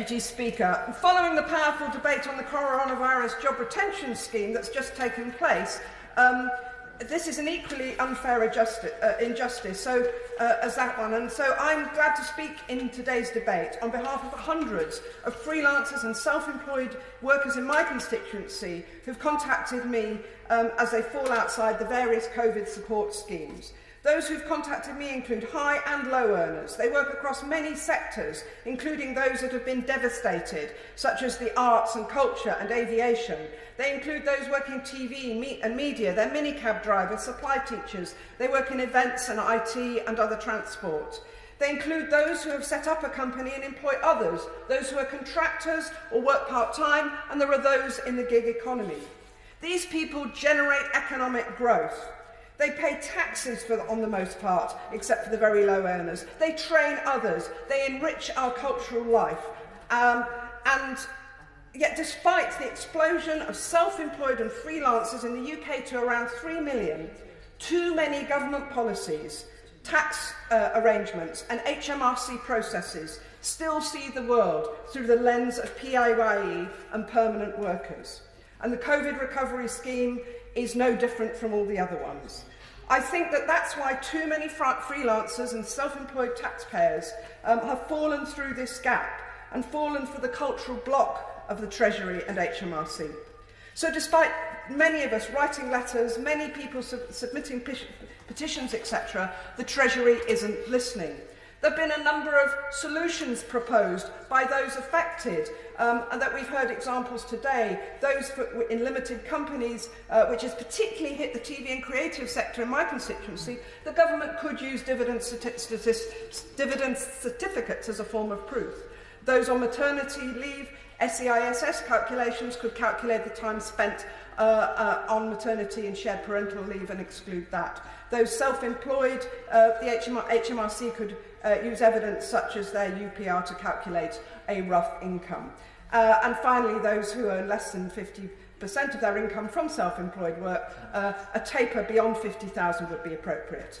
Deputy Speaker. Following the powerful debate on the coronavirus job retention scheme that's just taken place, um, this is an equally unfair adjusti- uh, injustice so, uh, as that one. And so I'm glad to speak in today's debate on behalf of hundreds of freelancers and self employed workers in my constituency who've contacted me um, as they fall outside the various COVID support schemes. Those who've contacted me include high and low earners. They work across many sectors, including those that have been devastated, such as the arts and culture and aviation. They include those working TV and media. They're minicab drivers, supply teachers. They work in events and IT and other transport. They include those who have set up a company and employ others, those who are contractors or work part-time, and there are those in the gig economy. These people generate economic growth. They pay taxes for, on the most part, except for the very low earners. They train others. They enrich our cultural life. Um, and yet, despite the explosion of self employed and freelancers in the UK to around 3 million, too many government policies, tax uh, arrangements, and HMRC processes still see the world through the lens of PIYE and permanent workers. And the COVID recovery scheme is no different from all the other ones. I think that that's why too many freelancers and self-employed taxpayers um, have fallen through this gap and fallen for the cultural block of the Treasury and HMRC. So despite many of us writing letters, many people sub submitting petitions, etc., the Treasury isn't listening. There have been a number of solutions proposed by those affected, um, and that we've heard examples today, those for, in limited companies, uh, which has particularly hit the TV and creative sector in my constituency, the government could use dividend, stati dividend certificates as a form of proof. Those on maternity leave, SEISS e calculations could calculate the time spent uh, uh, on maternity and shared parental leave and exclude that. Those self-employed, uh, the HMR, HMRC could uh, use evidence such as their UPR to calculate a rough income. Uh, and finally, those who earn less than 50 of their income from self-employed work, uh, a taper beyond 50,000 would be appropriate.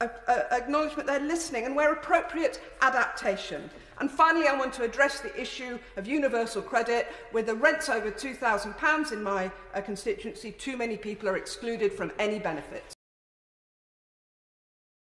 acknowledgement they're listening and where appropriate adaptation. And finally, I want to address the issue of universal credit. With the rents over £2,000 in my uh, constituency, too many people are excluded from any benefits.